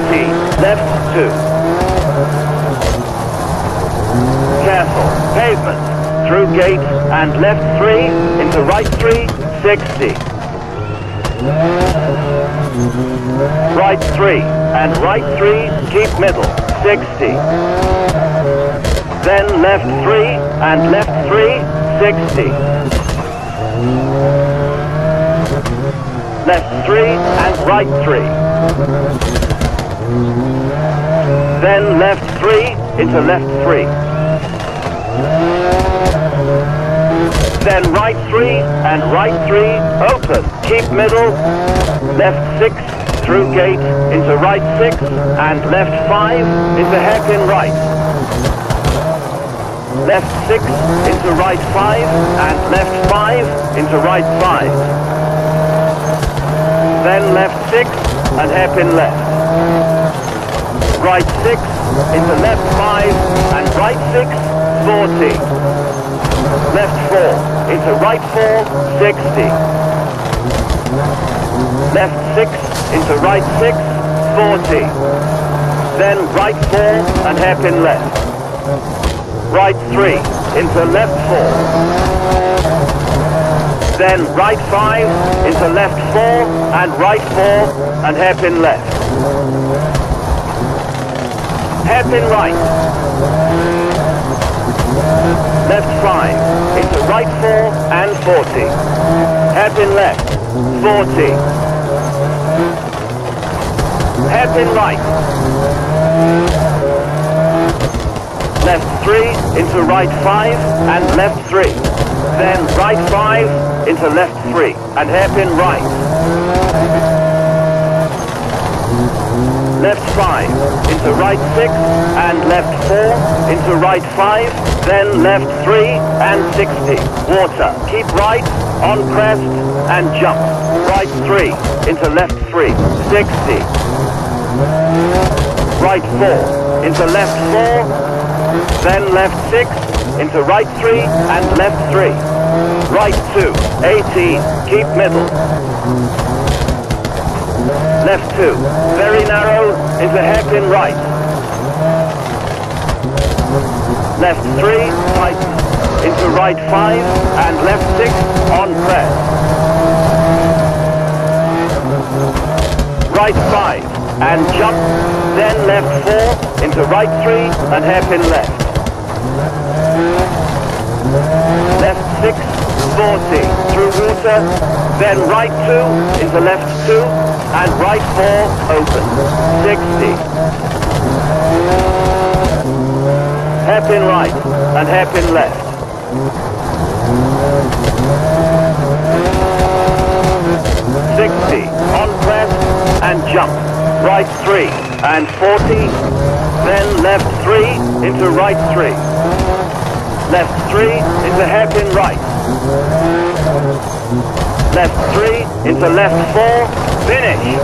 left 2. Careful, pavement, through gate and left 3, into right 3, 60. Right 3, and right 3, keep middle, 60. Then left 3, and left 3, 60 left three and right three. Then left 3 into left 3. Then right 3 and right 3, open. Keep middle, left 6 through gate into right 6 and left 5 into hairpin right. Left 6 into right 5 and left 5 into right 5. Then left 6 and hairpin left. Right 6 into left 5 and right 6, 40. Left 4 into right 4, 60. Left 6 into right 6, 40. Then right 4 and hairpin left. Right 3 into left 4. Then right 5 into left 4 and right 4 and hairpin left. Hairpin right. Left 5 into right 4 and 40. Hairpin left, 40. Hairpin right. Left 3 into right 5 and left 3. Then right 5 into left 3 and hairpin right. Left 5 into right 6 and left 4 into right 5, then left 3 and 60. Water. Keep right on crest and jump. Right 3 into left 3, 60. Right 4 into left 4, then left 6 into right 3 and left 3. Right 2, 80, keep middle. Left 2. Very narrow is into hairpin right. Left 3, tighten. Into right 5 and left 6 on press. Right 5 and jump. Then left 4 into right 3 and hairpin left. Left 6, 40 through water. Then right 2 into left 2 and right four open. 60. Hairpin right and hairpin left. Sixty on press and jump. Right three and forty. Then left three into right three. Left three into hairpin right. Left three into left four Finish.